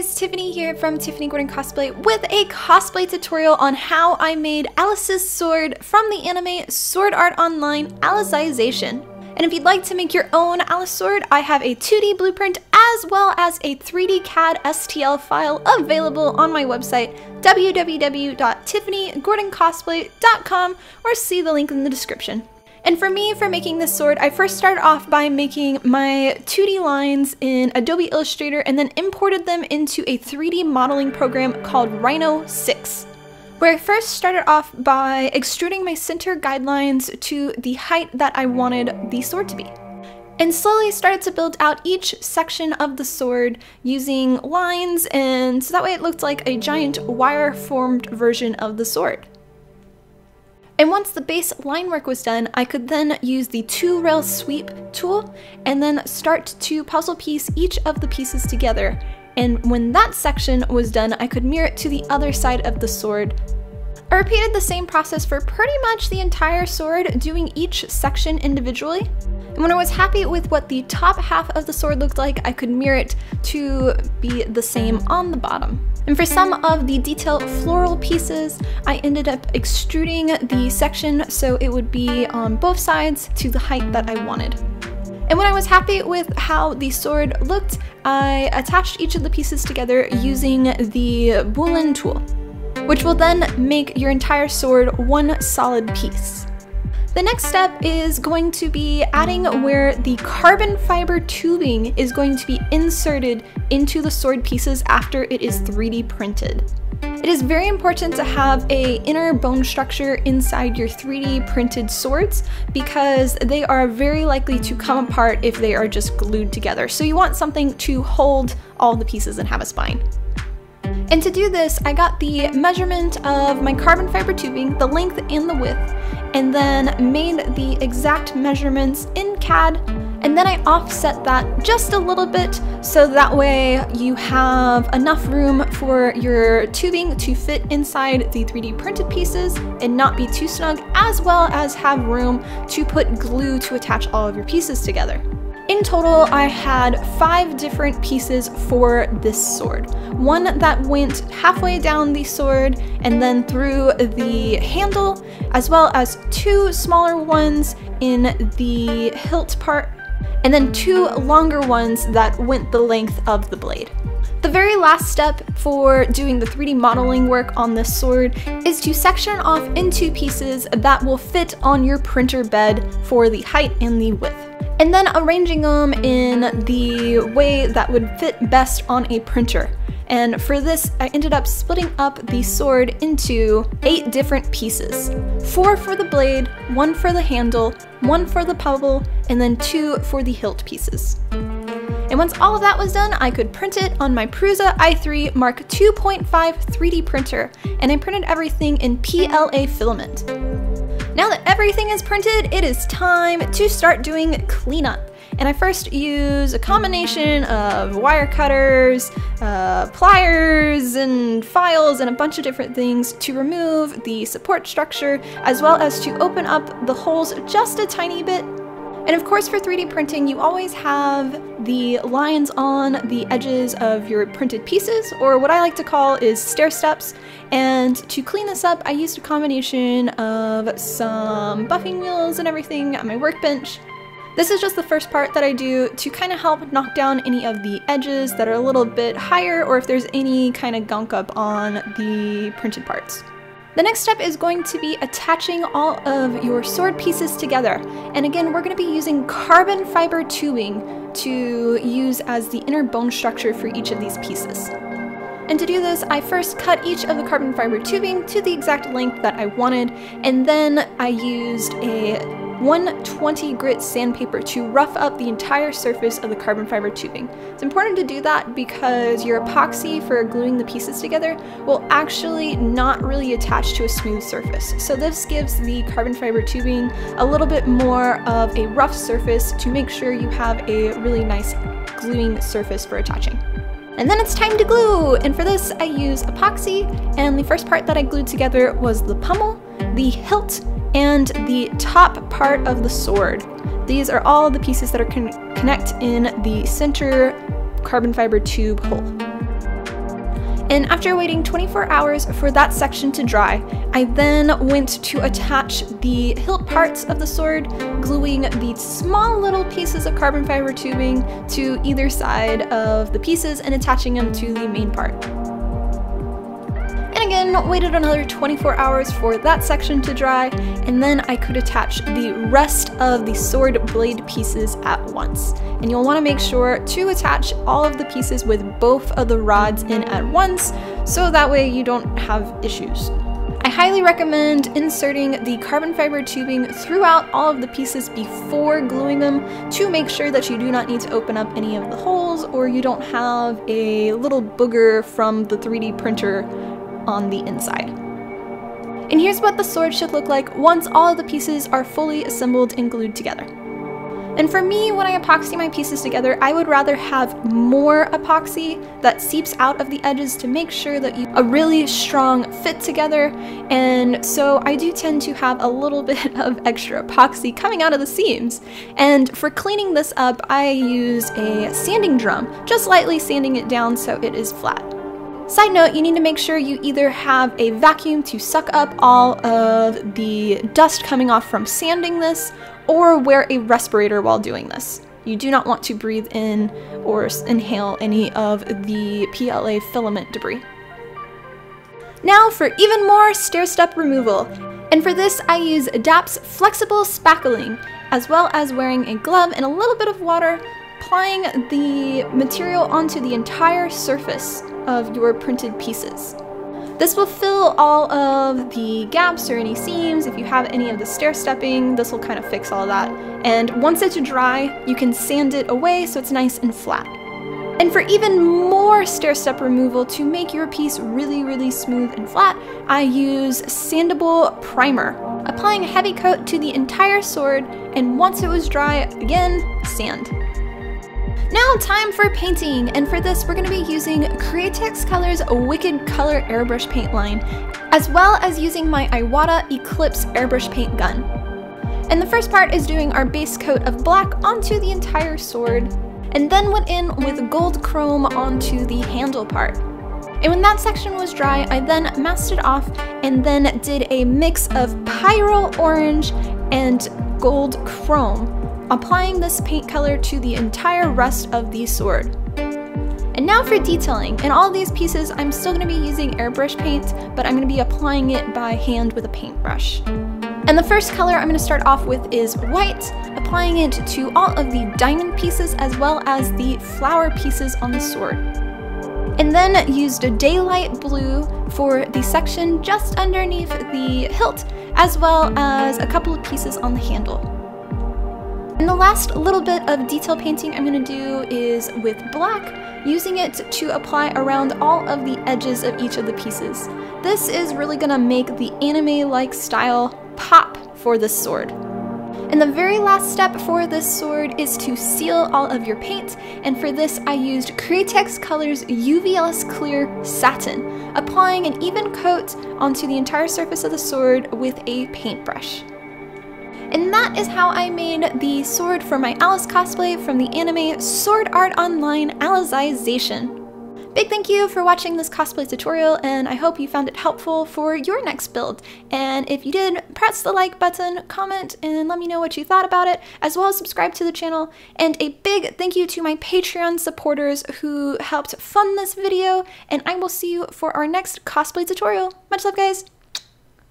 guys, Tiffany here from Tiffany Gordon Cosplay with a cosplay tutorial on how I made Alice's sword from the anime Sword Art Online Alicization. And if you'd like to make your own Alice sword, I have a 2D blueprint as well as a 3D CAD STL file available on my website www.tiffanygordoncosplay.com or see the link in the description. And for me, for making this sword, I first started off by making my 2D lines in Adobe Illustrator and then imported them into a 3D modeling program called Rhino 6 where I first started off by extruding my center guidelines to the height that I wanted the sword to be. And slowly started to build out each section of the sword using lines and so that way it looked like a giant wire formed version of the sword. And once the base line work was done, I could then use the two rail sweep tool and then start to puzzle piece each of the pieces together. And when that section was done, I could mirror it to the other side of the sword. I repeated the same process for pretty much the entire sword, doing each section individually. And when I was happy with what the top half of the sword looked like, I could mirror it to be the same on the bottom. And for some of the detailed floral pieces, I ended up extruding the section so it would be on both sides to the height that I wanted. And when I was happy with how the sword looked, I attached each of the pieces together using the Boolean tool, which will then make your entire sword one solid piece. The next step is going to be adding where the carbon fiber tubing is going to be inserted into the sword pieces after it is 3D printed. It is very important to have a inner bone structure inside your 3D printed swords because they are very likely to come apart if they are just glued together. So you want something to hold all the pieces and have a spine. And to do this, I got the measurement of my carbon fiber tubing, the length and the width, and then made the exact measurements in CAD and then I offset that just a little bit so that way you have enough room for your tubing to fit inside the 3D printed pieces and not be too snug, as well as have room to put glue to attach all of your pieces together. In total, I had five different pieces for this sword. One that went halfway down the sword and then through the handle, as well as two smaller ones in the hilt part, and then two longer ones that went the length of the blade. The very last step for doing the 3D modeling work on this sword is to section off into pieces that will fit on your printer bed for the height and the width and then arranging them in the way that would fit best on a printer. And for this, I ended up splitting up the sword into eight different pieces. Four for the blade, one for the handle, one for the pommel, and then two for the hilt pieces. And once all of that was done, I could print it on my Prusa i3 Mark 2.5 3D printer, and I printed everything in PLA filament. Now that everything is printed, it is time to start doing cleanup. And I first use a combination of wire cutters, uh, pliers, and files, and a bunch of different things to remove the support structure, as well as to open up the holes just a tiny bit and of course for 3D printing, you always have the lines on the edges of your printed pieces, or what I like to call is stair steps. And to clean this up, I used a combination of some buffing wheels and everything on my workbench. This is just the first part that I do to kind of help knock down any of the edges that are a little bit higher or if there's any kind of gunk up on the printed parts. The next step is going to be attaching all of your sword pieces together. And again, we're going to be using carbon fiber tubing to use as the inner bone structure for each of these pieces. And to do this, I first cut each of the carbon fiber tubing to the exact length that I wanted, and then I used a 120 grit sandpaper to rough up the entire surface of the carbon fiber tubing. It's important to do that because your epoxy for gluing the pieces together will actually not really attach to a smooth surface. So this gives the carbon fiber tubing a little bit more of a rough surface to make sure you have a really nice gluing surface for attaching. And then it's time to glue! And for this I use epoxy, and the first part that I glued together was the pommel, the hilt, and the top part of the sword. These are all the pieces that are con connect in the center carbon fiber tube hole. And after waiting 24 hours for that section to dry, I then went to attach the hilt parts of the sword, gluing the small little pieces of carbon fiber tubing to either side of the pieces and attaching them to the main part. Again, waited another 24 hours for that section to dry, and then I could attach the rest of the sword blade pieces at once. And you'll want to make sure to attach all of the pieces with both of the rods in at once, so that way you don't have issues. I highly recommend inserting the carbon fiber tubing throughout all of the pieces before gluing them to make sure that you do not need to open up any of the holes or you don't have a little booger from the 3D printer on the inside. And here's what the sword should look like once all the pieces are fully assembled and glued together. And for me, when I epoxy my pieces together, I would rather have more epoxy that seeps out of the edges to make sure that you a really strong fit together. And so I do tend to have a little bit of extra epoxy coming out of the seams. And for cleaning this up, I use a sanding drum, just lightly sanding it down so it is flat. Side note, you need to make sure you either have a vacuum to suck up all of the dust coming off from sanding this, or wear a respirator while doing this. You do not want to breathe in or inhale any of the PLA filament debris. Now for even more stair step removal. And for this I use DAP's flexible spackling, as well as wearing a glove and a little bit of water applying the material onto the entire surface of your printed pieces. This will fill all of the gaps or any seams. If you have any of the stair stepping, this will kind of fix all that. And once it's dry, you can sand it away so it's nice and flat. And for even more stair step removal to make your piece really, really smooth and flat, I use Sandable Primer, applying a heavy coat to the entire sword, and once it was dry, again, sand. Now time for painting, and for this we're going to be using Createx Colors Wicked Color Airbrush Paint line, as well as using my Iwata Eclipse airbrush paint gun. And the first part is doing our base coat of black onto the entire sword, and then went in with gold chrome onto the handle part. And when that section was dry, I then masked it off and then did a mix of Pyrrole Orange and Gold Chrome applying this paint color to the entire rest of the sword. And now for detailing. In all these pieces, I'm still going to be using airbrush paint, but I'm going to be applying it by hand with a paintbrush. And the first color I'm going to start off with is white, applying it to all of the diamond pieces as well as the flower pieces on the sword. And then used a daylight blue for the section just underneath the hilt, as well as a couple of pieces on the handle. And the last little bit of detail painting I'm going to do is with black, using it to apply around all of the edges of each of the pieces. This is really going to make the anime-like style pop for this sword. And the very last step for this sword is to seal all of your paint, and for this I used Createx Colors UVLS Clear Satin, applying an even coat onto the entire surface of the sword with a paintbrush. And that is how I made the sword for my Alice cosplay from the anime Sword Art Online Alicization. Big thank you for watching this cosplay tutorial and I hope you found it helpful for your next build. And if you did, press the like button, comment, and let me know what you thought about it, as well as subscribe to the channel. And a big thank you to my Patreon supporters who helped fund this video, and I will see you for our next cosplay tutorial. Much love, guys!